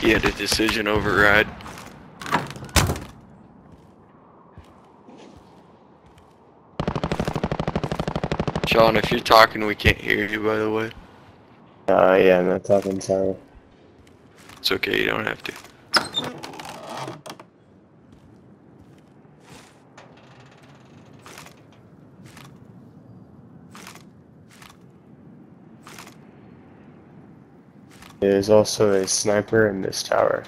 He had a decision override. Sean, if you're talking, we can't hear you, by the way. Uh, yeah, I'm not talking, sorry. It's okay, you don't have to. There's also a sniper in this tower.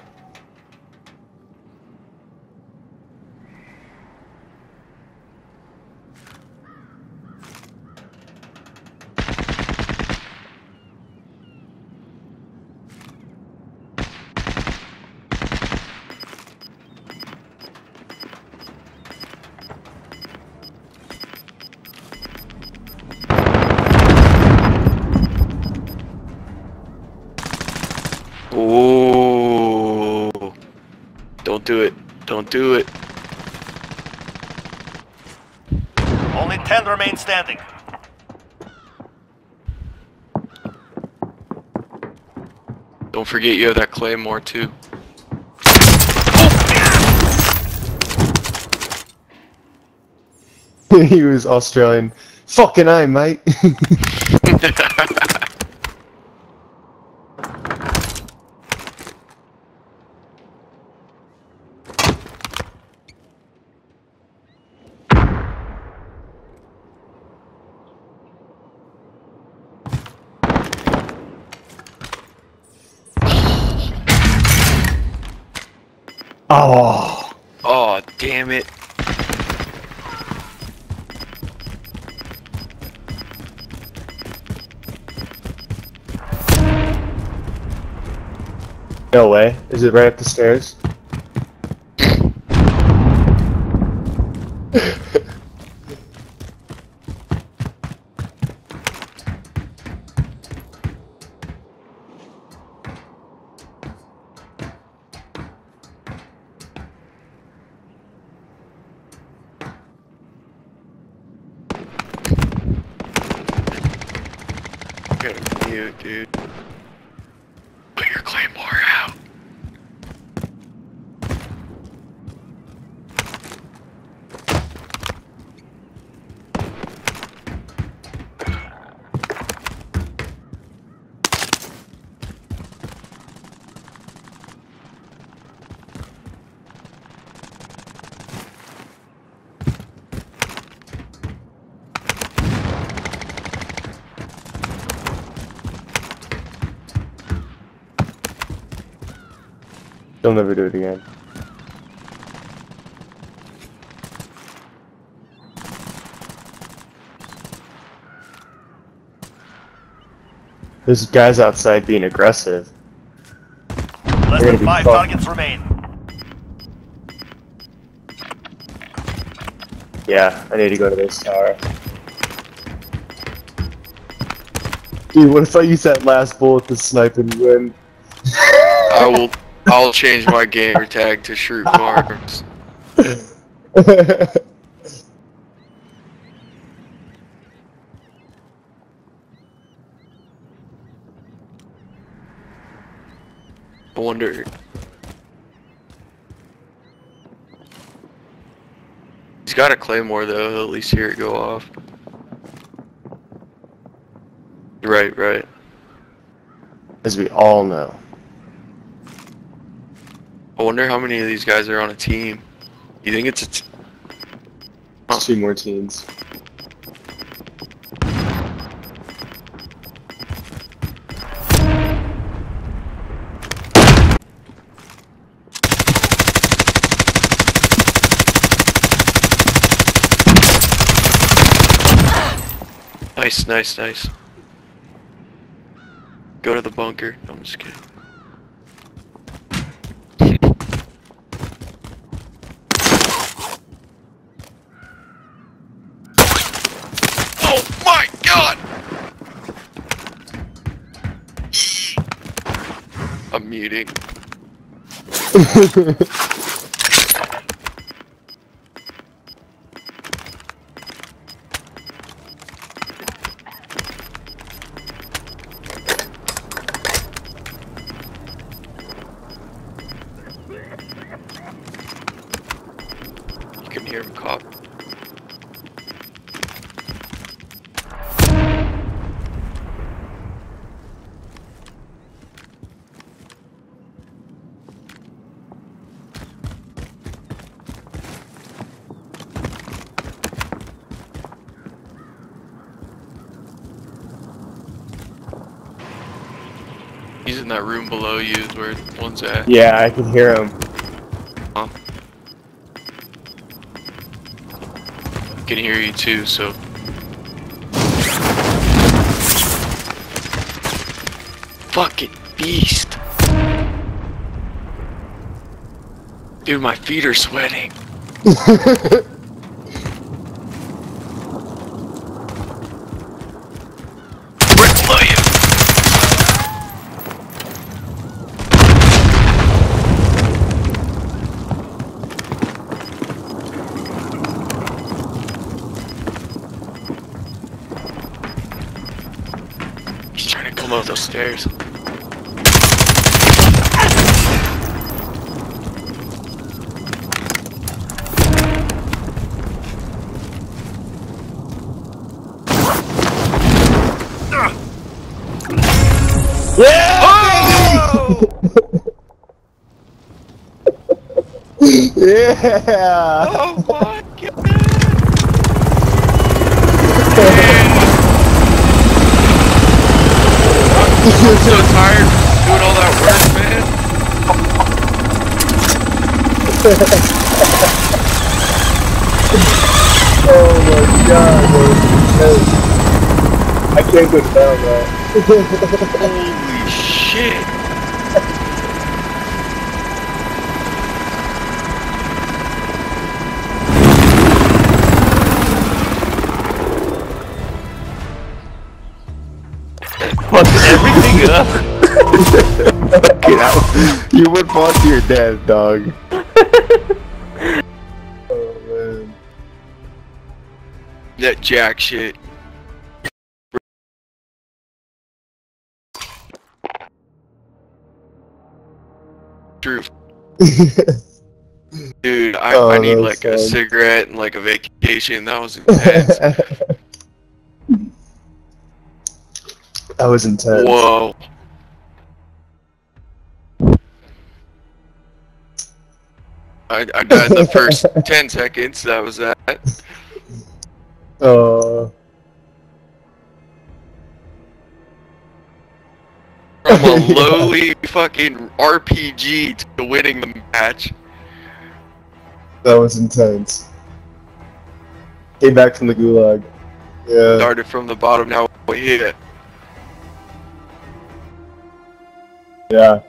Don't do it. Don't do it. Only 10 remain standing. Don't forget you have that claymore too. he was Australian. Fucking I, mate. oh. oh, damn it. No way. Is it right up the stairs? I gotta dude. Put your claymore out. They'll never do it again. There's guys outside being aggressive. Less They're than 5 fucked. targets remain. Yeah, I need to go to this tower. Dude, what if I use that last bullet to snipe and win? I will. I'll change my gamer tag to Schrute Farms. I wonder. He's got a claymore though. He'll at least hear it go off. Right, right. As we all know. I wonder how many of these guys are on a team. You think it's a t- Huh. Two more teams. nice, nice, nice. Go to the bunker. I'm just kidding. eating. you can hear him cough. He's in that room below you is where one's at. Yeah, I can hear him. I can hear you too, so. Fucking beast. Dude, my feet are sweating. Right below you. He's trying to come up those stairs. Yeah! Oh my I'm so tired doing all that work, man. Oh my god, man. I can't go down now. Holy shit! Fucking everything up. Get out. You would fall to your death, dog. oh man. That jack shit. True. Dude, I, Oh, I need that was like a cigarette and like a vacation. That was intense. that was intense. Whoa. I, I died in the first 10 seconds. That was that. Uh, From a lowly fucking RPG to winning the match. that was intense. Came back from the gulag. Yeah. Started from the bottom, now we hit. Yeah.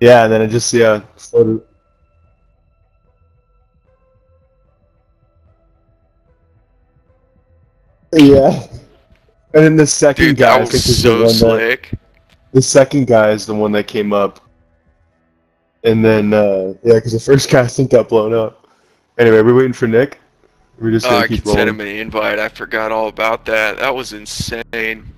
Yeah, and then it just yeah floated. Yeah. And then the second Dude, guy, I that think, is was the so one that slick. the second guy is the one that came up. And then uh yeah, because the first guy I think got blown up. Anyway, we're waiting for Nick. We're just Oh, gonna I keep could send rolling. him an invite. I forgot all about that. That was insane.